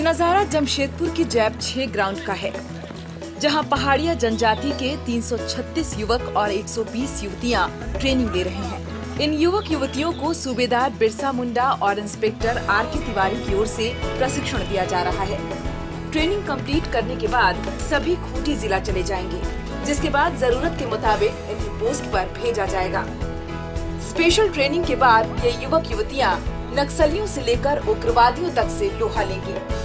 नज़ारा जमशेदपुर की जैब छह ग्राउंड का है, जहाँ पहाड़िया जनजाति के 336 युवक और 120 युवतियाँ ट्रेनिंग ले रहे हैं। इन युवक युवतियों को सूबेदार बिरसा मुंडा और इंस्पेक्टर आर के तिवारी की ओर से प्रशिक्षण दिया जा रहा है। ट्रेनिंग कंप्लीट करने के बाद सभी खूंटी जिला चले जाएँगे, जिसके बाद ज़रूरत के मुताबिक इन्हें पोस्ट पर भेजा जाएगा। स्पेशल ट्रेनिंग के बाद ये युवक युवतियाँ नक्सलियों से लेकर उग्रवादियों तक से लोहा लेंगे।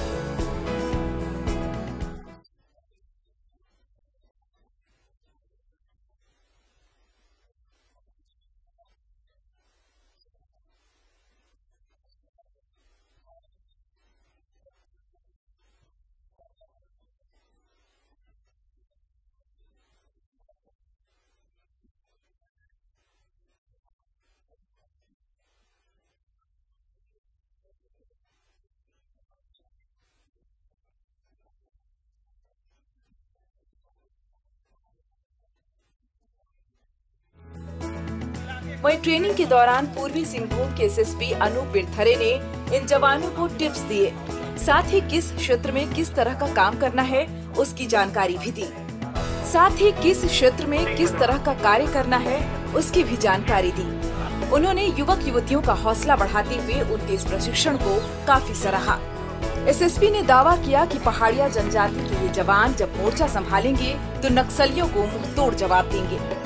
वहीं ट्रेनिंग के दौरान पूर्वी सिंहभूम के एसएसपी अनूप बिरथरे ने इन जवानों को टिप्स दिए। साथ ही किस क्षेत्र में किस तरह का काम करना है, उसकी जानकारी भी दी। साथ ही किस क्षेत्र में किस तरह का कार्य करना है, उसकी भी जानकारी दी। उन्होंने युवक युवतियों का हौसला बढ़ाते हुए उनके इस प्रशिक्षण को काफ़ी सराहा। एसएसपी ने दावा किया कि पहाड़िया जनजाति के ये जवान जब मोर्चा संभालेंगे तो नक्सलियों को मुँह तोड़ जवाब देंगे।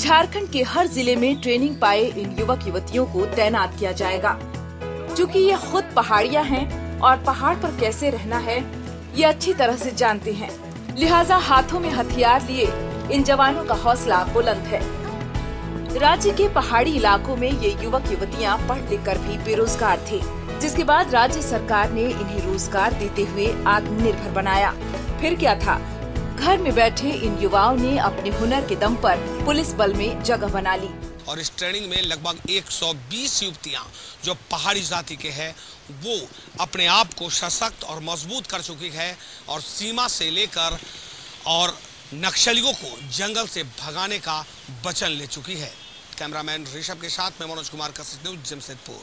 झारखंड के हर ज़िले में ट्रेनिंग पाए इन युवक युवतियों को तैनात किया जाएगा। क्योंकि ये खुद पहाड़िया हैं और पहाड़ पर कैसे रहना है, ये अच्छी तरह से जानते हैं। लिहाजा हाथों में हथियार लिए इन जवानों का हौसला बुलंद है। राज्य के पहाड़ी इलाकों में ये युवक युवतियाँ पढ़ लिख कर भी बेरोजगार थे, जिसके बाद राज्य सरकार ने इन्हें रोज़गार देते हुए आत्मनिर्भर बनाया। फिर क्या था? घर में बैठे इन युवाओं ने अपने हुनर के दम पर पुलिस बल में जगह बना ली। और इस ट्रेनिंग में लगभग 120 युवतियाँ जो पहाड़ी जाति के हैं, वो अपने आप को सशक्त और मज़बूत कर चुकी है और सीमा से लेकर और नक्सलियों को जंगल से भगाने का वचन ले चुकी है। कैमरामैन ऋषभ के साथ मैं मनोज कुमार कशिश न्यूज़ जमशेदपुर